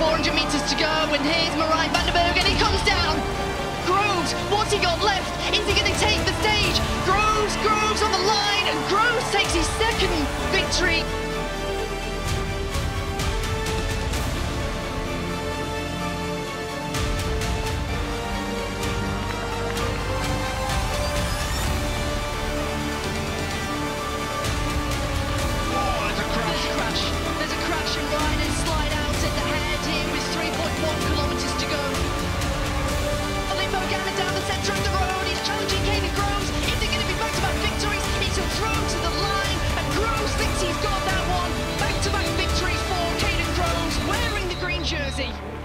400 metres to go, and here's Marijn van den Berg, and he comes down. Groves, what's he got left? Is he going to take the stage? Groves, Groves on the line, and Groves takes his second victory. Алексей.